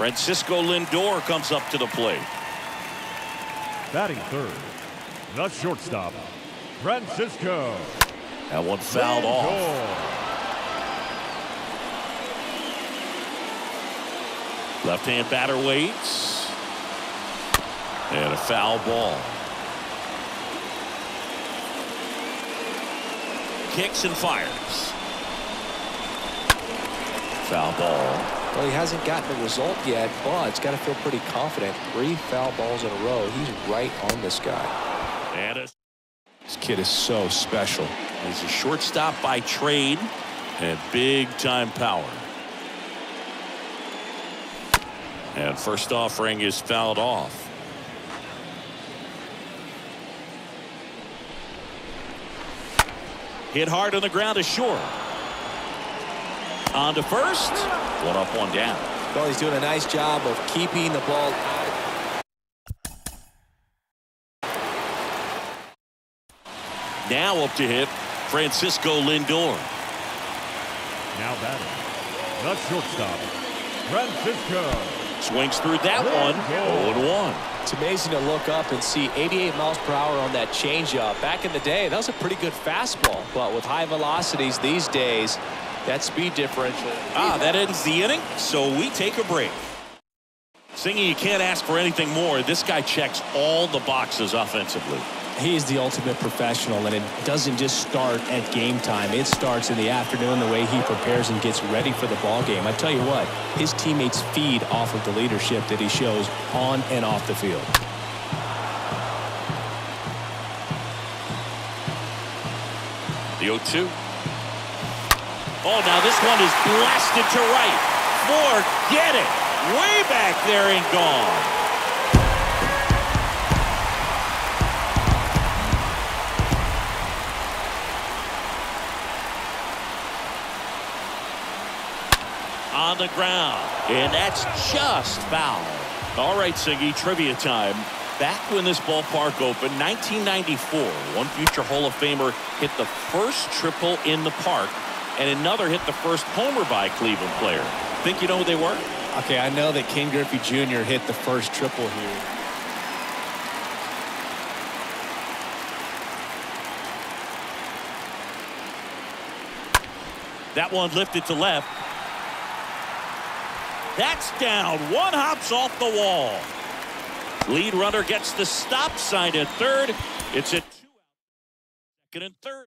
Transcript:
Francisco Lindor comes up to the plate. Batting third, the shortstop, Francisco. That one fouled off. Left-hand batter waits. And a foul ball. Kicks and fires. Foul ball. Well, he hasn't gotten a result yet, but he's got to feel pretty confident. Three foul balls in a row. He's right on this guy. And a, This kid is so special. he's a shortstop by trade and big time power. And first offering is fouled off. Hit hard on the ground to short. On to first. One up, one down. Well, he's doing a nice job of keeping the ball out. Now up to hit Francisco Lindor. Now batting, the shortstop, Francisco. Swings through that one. 0 1. It's amazing to look up and see 88 miles per hour on that changeup. Back in the day, that was a pretty good fastball. But with high velocities these days, that speed differential. Ah, that ends the inning, so we take a break. Singing, you can't ask for anything more. This guy checks all the boxes offensively. He is the ultimate professional, and it doesn't just start at game time. It starts in the afternoon, the way he prepares and gets ready for the ball game. I tell you what, his teammates feed off of the leadership that he shows on and off the field. The 0-2. Oh, now this one is blasted to right. Forget it. Way back there and gone. On the ground. And that's just foul. All right, Siggy, trivia time. Back when this ballpark opened, 1994, one future Hall of Famer hit the first triple in the park, and another hit the first homer by a Cleveland player. Think you know who they were? Okay, I know that Ken Griffey Jr. hit the first triple here. That one lifted to left. That's down. One hops off the wall. Lead runner gets the stop sign at third. It's at two. Second and third.